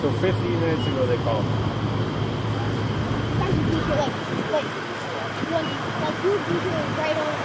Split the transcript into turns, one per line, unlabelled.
So 15 minutes ago they called.
me. Like, like, like, like, you right on